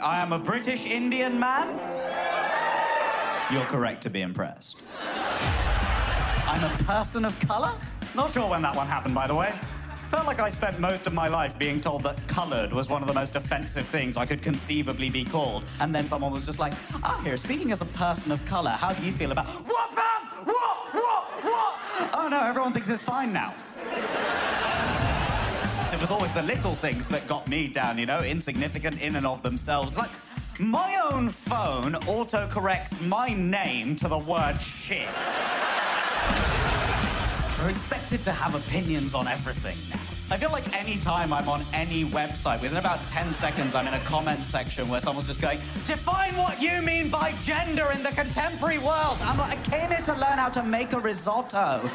I am a British Indian man. You're correct to be impressed. I'm a person of color? Not sure when that one happened, by the way. Felt like I spent most of my life being told that colored was one of the most offensive things I could conceivably be called. And then someone was just like, oh, here, speaking as a person of color, how do you feel about. What, fam? What? What? What? Oh, no, everyone thinks it's fine now. It was always the little things that got me down, you know, insignificant in and of themselves. Like, my own phone autocorrects my name to the word shit. We're expected to have opinions on everything now. I feel like any time I'm on any website, within about 10 seconds, I'm in a comment section where someone's just going, define what you mean by gender in the contemporary world. I'm like, I came here to learn how to make a risotto.